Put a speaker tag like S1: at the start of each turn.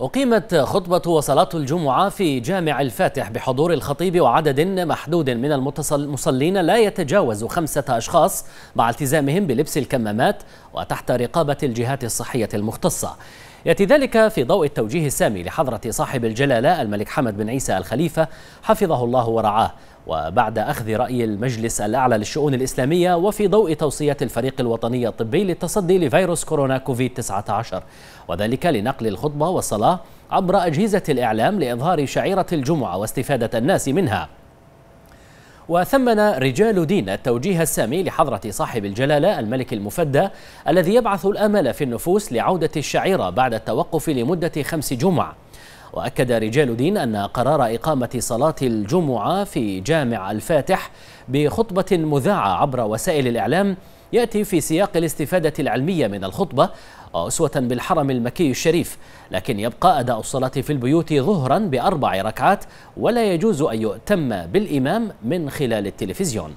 S1: أقيمت خطبة وصلاة الجمعة في جامع الفاتح بحضور الخطيب وعدد محدود من المصلين لا يتجاوز خمسة أشخاص مع التزامهم بلبس الكمامات وتحت رقابة الجهات الصحية المختصة. يأتي ذلك في ضوء التوجيه السامي لحضرة صاحب الجلالة الملك حمد بن عيسى الخليفة حفظه الله ورعاه. وبعد أخذ رأي المجلس الأعلى للشؤون الإسلامية وفي ضوء توصية الفريق الوطني الطبي للتصدي لفيروس كورونا كوفيد 19 وذلك لنقل الخطبة والصلاة عبر أجهزة الإعلام لإظهار شعيرة الجمعة واستفادة الناس منها. وثمن رجال دين التوجيه السامي لحضرة صاحب الجلالة الملك المفدى الذي يبعث الأمل في النفوس لعودة الشعيرة بعد التوقف لمدة خمس جمع وأكد رجال دين أن قرار إقامة صلاة الجمعة في جامع الفاتح بخطبة مذاعة عبر وسائل الإعلام يأتي في سياق الاستفادة العلمية من الخطبة وأسوة بالحرم المكي الشريف لكن يبقى أداء الصلاة في البيوت ظهرا بأربع ركعات ولا يجوز أن يؤتم بالإمام من خلال التلفزيون.